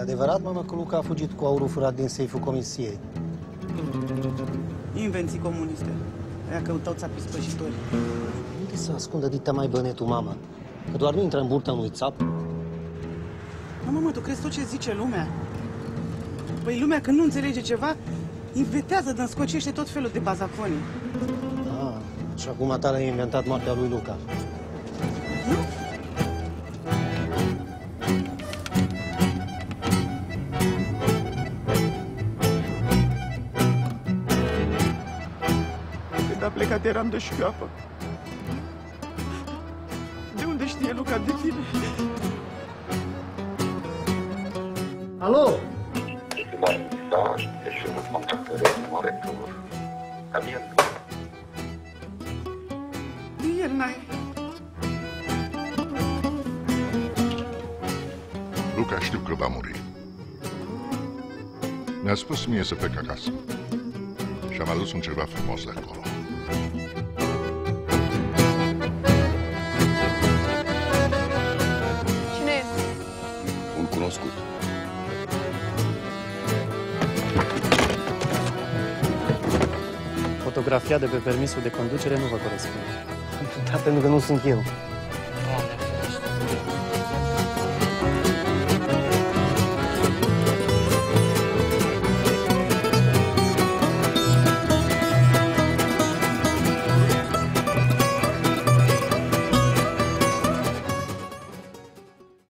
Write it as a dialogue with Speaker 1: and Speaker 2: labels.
Speaker 1: adevărat, mamă, că Luca a fugit cu aurul furat din seiful comisiei?
Speaker 2: Invenții comuniste. Aia căutau țapii spășitori.
Speaker 1: Unde să ascundă dita mai bănetul, mamă? Că doar nu intră în burtă unui țap?
Speaker 2: Mă, mă, tu crezi tot ce zice lumea? Păi lumea când nu înțelege ceva, inventează, dă scocește tot felul de bazaconii.
Speaker 1: Ah, și acum tale a inventat moartea lui Luca.
Speaker 2: Când a plecat eram de șchioapă. De unde știe Luca de tine?
Speaker 1: Alo?
Speaker 3: Estimar mesaj, je vous contacterai en retour. À bientôt.
Speaker 2: Ieri n-ai.
Speaker 4: Luca știu că va muri. Mi-a spus mie să plec acasă. Și am adus un ceva frumos de acolo.
Speaker 5: Cine e?
Speaker 6: Un cunoscut.
Speaker 7: Fotografia de pe permisul de conducere nu vă corespunde.
Speaker 1: Da, pentru că nu sunt eu.